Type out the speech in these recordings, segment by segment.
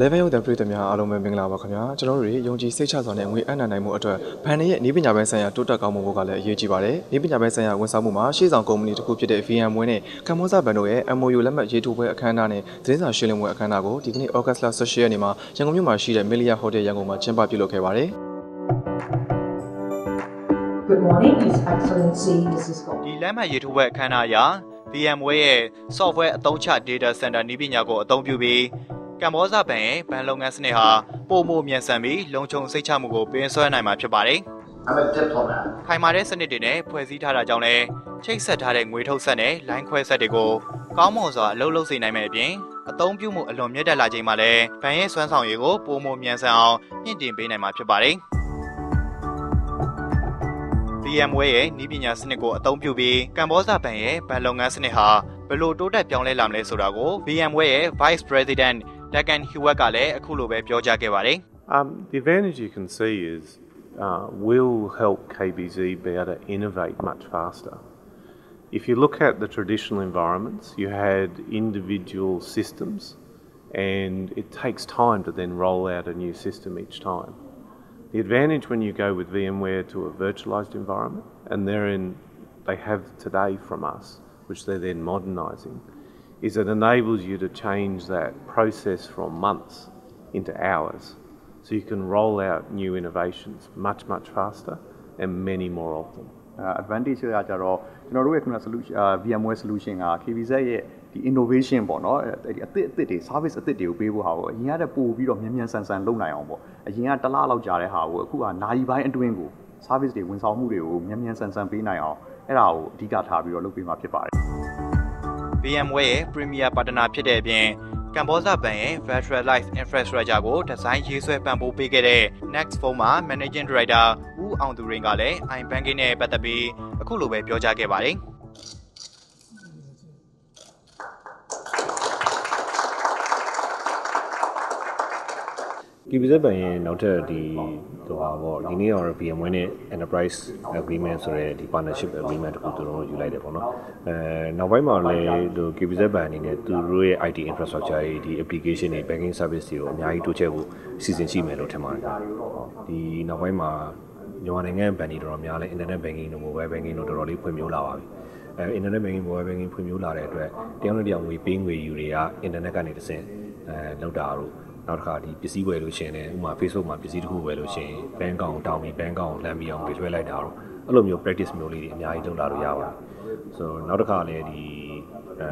level ရုပ်သံပရိသတ်များအားလုံးပဲမင်္ဂလာပါခင်ဗျာကျွန်တော်တို့တွေယုံကြည်စိတ်ချစွာနဲ့ငွေအနှံနိုင်မှုအတွက်ဘဏ်ရဲ့ဤပညာပိုင်းဆိုင်ရာတိုးတက်ကောင်းမှုကလည်းအရေးကြီးပါတယ်ဤပညာပိုင်းဆိုင်ရာဝန်ဆောင်မှုမှာရှေ့ဆောင်ကုမ္ပဏီတစ်ခုဖြစ်တဲ့ VMware နဲ့ကမ္ဘောဇဘဏ်တို့ရဲ့ MOU လက်မှတ်ရေးထိုးပွဲအခမ်းအနားနဲ့သတင်းစာရှင်းလင်းပွဲအခမ်းအနားကိုဒီကနေ့ August 16ရက်နေ့မှာရန်ကုန်မြို့မှာရှိတဲ့ Melia Hotel ရန်ကုန်မှာကျင်းပပြုလုပ်ခဲ့ပါတယ် Good morning, His Excellency. This is Go. ဒီလမ်းမရေးထိုးပွဲအခမ်းအနားအရ VMware ရဲ့ software အသုံးချ data center နည်းပညာကိုအသုံးပြုပြီး ကမ္ဘောဇဘဏ်ရဲ့ဘဏ်လုပ်ငန်းစနစ်ဟာပုံမှုမြန်ဆန်ပြီးလုံခြုံစိတ်ချမှုကိုပေးစွမ်းနိုင်မှာဖြစ်ပါတယ် I'm a diplomat. ။ခိုင်မာတဲ့စနစ်တွေနဲ့ဖွဲ့စည်းထားတာကြောင့်လည်းချိတ်ဆက်ထားတဲ့ငွေထုတ်ဆက်နဲ့လိုင်းခွဲဆက်တွေကိုကောင်းမွန်စွာအလုပ်လုပ်စေနိုင်မယ့်အပြင်အသုံးပြုမှုအလွန်မြင့်တက်လာချိန်မှာလည်းဘဏ်ရဲ့စွမ်းဆောင်ရည်ကိုပုံမှုမြန်ဆန်အောင်မြင့်တင်ပေးနိုင်မှာဖြစ်ပါတယ်။ VMware ရဲ့နည်းပညာစနစ်ကိုအသုံးပြုပြီးကမ္ဘောဇဘဏ်ရဲ့ဘဏ်လုပ်ငန်းစနစ်ဟာဘယ်လိုတိုးတက်ပြောင်းလဲလာမလဲဆိုတာကို VMware ရဲ့ Vice President Dagan Hewitt ကလည်းအခုလိုပဲပြောကြားခဲ့ပါတယ်။ Um, the advantage you can see is uh, will help KBZ be able to innovate much faster. If you look at the traditional environments, you had individual systems, and it takes time to then roll out a new system each time. The advantage when you go with VMware to a virtualized environment, and they're in, they have today from us, which they're then modernizing, is it enables you to change that process from months into hours. So you can roll out new innovations much, much faster and many more of them. uh, advantage ကကြတော့ကျွန်တော်တို့ရဲ့ခုန solution uh, VMware solution က KVZ ရဲ့ဒီ innovation ပေါ့နော်အဲ့ဒီအသစ်အသစ်တွေ service အသစ်တွေကိုပေးဖို့ဟာကိုအရင်ကတည်းကပို့ပြီးတော့မြန်မြန်ဆန်ဆန်လုပ်နိုင်အောင်ပေါ့အရင်ကတစ်လလောက်ကြာတဲ့ဟာကိုအခုကနိုင်ပိုင်းအတွင်းကို service တွေဝန်ဆောင်မှုတွေကိုမြန်မြန်ဆန်ဆန်ပေးနိုင်အောင်အဲ့ဒါကိုအဓိကထားပြီးတော့လုပ်ပေးမှာဖြစ်ပါတယ် VMware ရဲ့ Premier Partner ဖြစ်တဲ့အပြင်ကမ္ဘောဇဘဏ်ရဲ့ Virtualized Infrastructure ကိုဒီဇိုင်းရေးဆွဲပံ့ပိုးပေးခဲ့တဲ့ Next Phone မှာ Managing Director ဦးအောင်သူရင်ကလည်း iBanking နဲ့ပတ်သက်ပြီးအခုလိုပဲပြောကြားခဲ့ပါတယ်။ KBZ ဘဏ်ရဲ့နောက်ထပ်ဒီဟိုပါပေါ့ဒီနေ့တော့ VMware နဲ့ Enterprise Agreement ဆိုတဲ့ဒီ partnership agreement တခုသူတို့ယူလိုက်တယ်ပေါ့နော်အဲနောက်ပိုင်းမှာလည်းဒီ KBZ ဘဏ်အနေနဲ့သူတို့ရဲ့ IT infrastructure တွေဒီ application တွေ banking service တွေကိုအများကြီးတိုးချဲ့ဖို့အစီအစဉ်ရှိမယ်လို့ထင်ပါတယ်ဒီနောက်ပိုင်းမှာမြန်မာနိုင်ငံဘဏ်တွေတော်တော်များလဲ internet banking တို့ mobile banking တို့တော်တော်လေးဖွံ့ဖြိုးလာပါပြီအဲ internet banking mobile banking ဖွံ့ဖြိုးလာတဲ့အတွက်တယောက်နဲ့တယောက်ငွေပေးငွေယူတွေက internet ကနေတစ်ဆင့်အဲလောက်တာတို့ နောက်တစ်ခါဒီပစ္စည်းဝယ်လို့ရှရင်လည်းဥပမာ Facebook မှာပစ္စည်းတစ်ခုဝယ်လို့ရှရင် bank account တောင်းပြီး bank account လမ်းပြီးအောင်ပေးလွှဲလိုက်တာတော့အဲ့လိုမျိုး practice မျိုးလေးတွေအများကြီးလုပ်လာလို့ရပါတယ်ဆိုတော့နောက်တစ်ခါလည်းဒီအဲ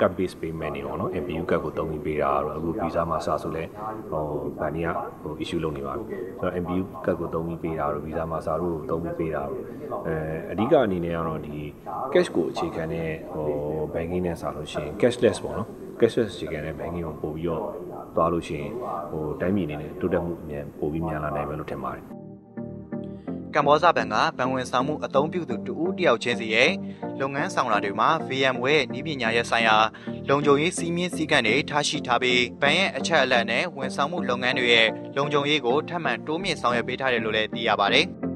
card based payment တွေပေါ့နော် MPU card ကိုတုံးပြီးပေးတာတော့အခု visa မှာစဆိုလဲဟိုဗန်နီကဟို issue လုပ်နေပါပြီဆိုတော့ MPU card ကိုတုံးပြီးပေးတာတော့ visa မှာစတို့ကိုတုံးပြီးပေးတာတော့အဲအဓိကအနေနဲ့ကတော့ဒီ cash ကိုအခြေခံတဲ့ဟို banking နဲ့စလို့ရှိရင် cashless ပေါ့နော် cashless အခြေခံတဲ့ banking ကိုပို့ပြီးတော့ သွားလို့ရှိရင်ဟိုတိုင်းပြည်အနေနဲ့တိုးတက်မှုအမြန်ပို့ပြီးမြန်လာနိုင်မယ်လို့ထင်ပါတယ်ကမ္ဘောဇဘဏ်ကဘဏ်ဝင်ဆောင်မှုအသုံးပြုသူတဦးတယောက်ချင်းစီရဲ့လုပ်ငန်းဆောင်တာတွေမှာ VMware ရဲ့နည်းပညာရဲ့ဆိုင်ရာလုံခြုံရေးစည်းမျဉ်းစည်းကမ်းတွေထားရှိထားပြီးဘဏ်ရဲ့အချက်အလက်နဲ့ဝန်ဆောင်မှုလုပ်ငန်းတွေရဲ့လုံခြုံရေးကိုထပ်မံတိုးမြင့်ဆောင်ရွက်ပေးထားတယ်လို့လည်းသိရပါတယ်။